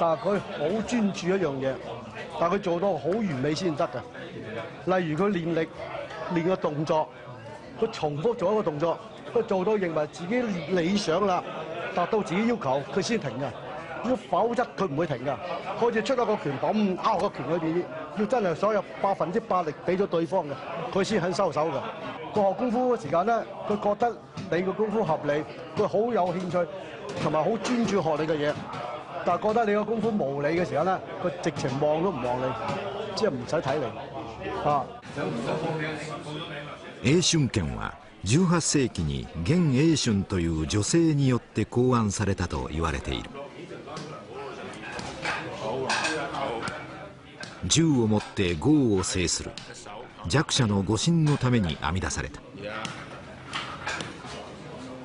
但係佢好專注一樣嘢，但係佢做到好完美先得嘅。例如佢練力練個動作，佢重複做一個動作，佢做到認為自己理想啦，達到自己要求，佢先停嘅。如果否則佢唔會停㗎。好似出咗個拳，咁拗個拳裏邊，要真係所有百分之百力俾咗對方嘅，佢先肯收手㗎。個學功夫嘅時間咧，佢覺得你個功夫合理，佢好有興趣，同埋好專注學你嘅嘢。但係覺得你個功夫無理嘅時候咧，佢直情望都唔望你，即係唔使睇你。啊。英春拳は18世紀に元英春という女性によって考案されたと言われている。銃を持って豪を制する。弱者の護身のために編み出された。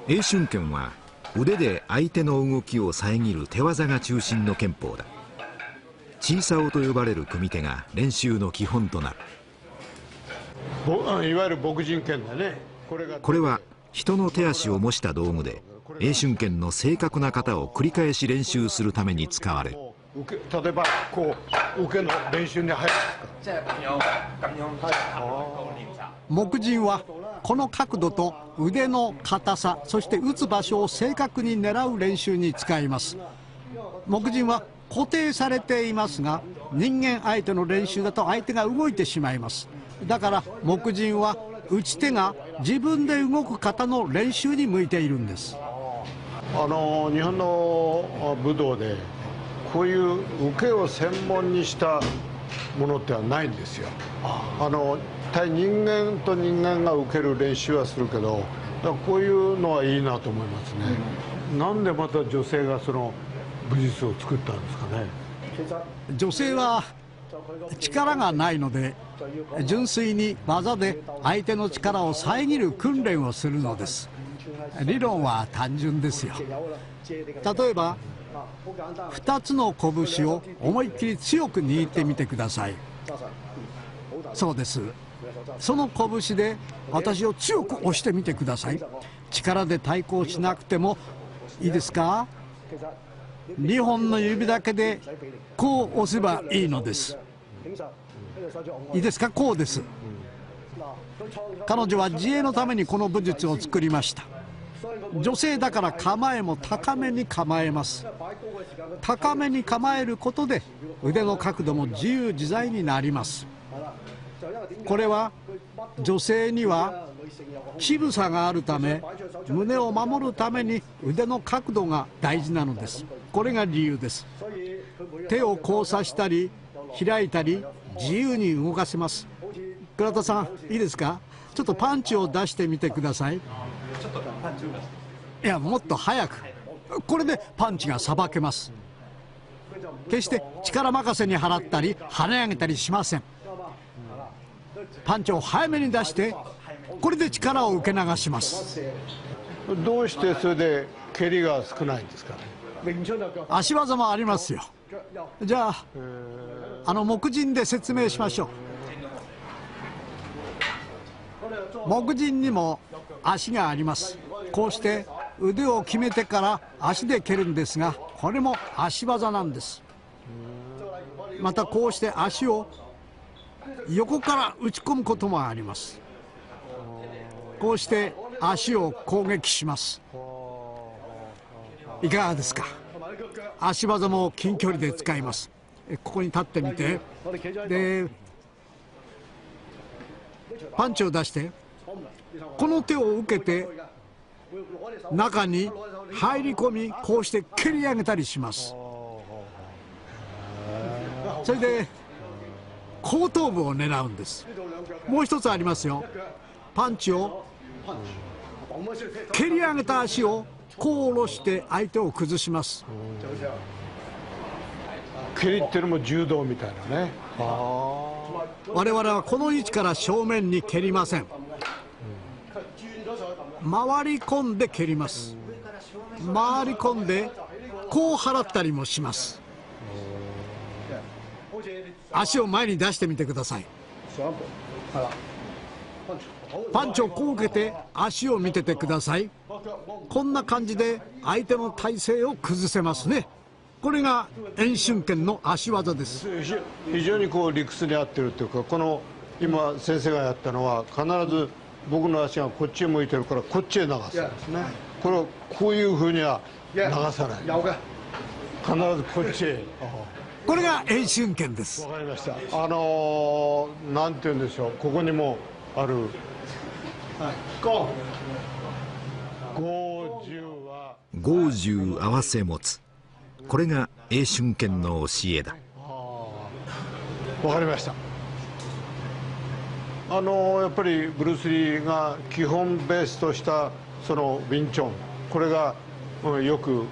英春拳は腕で相手の動きを遮る手技が中心の拳法だ。小さおと呼ばれる組手が練習の基本となる。ぼいわゆる牧人剣だね。これがこれは人の手足を模した道具で英春拳の正確な型を繰り返し練習するために使われる。受け例えばこう受けの練習に入る即係咁樣咁樣練習。木人はこの角度と腕の硬さそして打つ場所を正確に狙う練習に使います。木人は固定されていますが人間相手の練習だと相手が動いてしまいます。だから木人は打ち手が自分で動く方の練習に向いているんです。あの日本の武道でこういう受けを専門にしたものってはないんですよ。あの対人間と人間が受ける練習はするけどこういうのはいいなと思いますね、なんでまた女性がその武術を作ったんですかね。女性は力がないので純粋に技で相手の力を遮る訓練をするのです。理論は単純ですよ。例えば2つの拳を思いっきり強く握ってみてください。そうですその拳で私を強く押してみてください。力で対抗しなくてもいいですか？2本の指だけでこう押せばいいのです。いいですか？こうです。彼女は自衛のためにこの武術を作りました。女性だから構えも高めに構えます。高めに構えることで腕の角度も自由自在になります。これは女性には乳房があるため胸を守るために腕の角度が大事なのです。これが理由です。手を交差したり開いたり自由に動かせます。倉田さんいいですか？ちょっとパンチを出してみてください。いやもっと早く。これでパンチがさばけます。決して力任せに払ったり跳ね上げたりしません。パンチを早めに出してこれで力を受け流します。どうしてそれで蹴りが少ないんですかね？足技もありますよ。じゃああの木人で説明しましょう。木人にも足があります。こうして腕を決めてから足で蹴るんですがこれも足技なんです。またこうして足を横から打ち込むこともあります。こうして足を攻撃します。いかがですか？足技も近距離で使います。えここに立ってみて。でパンチを出してこの手を受けて中に入り込みこうして蹴り上げたりします。それで後頭部を狙うんです。もう一つありますよ。パンチを蹴り上げた足をこう下ろして相手を崩します。蹴りっていうのも柔道みたいなね。我々はこの位置から正面に蹴りません。回り込んで蹴ります。回り込んでこう払ったりもします足を前に出してみてください。パンチをこう受けて足を見ててください。こんな感じで相手の体勢を崩せますね。これが遠春剣の足技です。非非常にこう理屈に合ってるっていうかこの今先生がやったのは必ず僕の足がこっちへ向いてるからこっちへ流す。んですねこれをこういうふうには流さない。必ずこっちへこれが遠春剣です。わかりました。あのー、なんて言うんでしょう。ここにもある。ゴ五十は。合十合わせ持つ。これが英春剣の教えだ。わかりました。あのやっぱりブルース・リーが基本ベースとしたそのウィンチョン。これがうんよく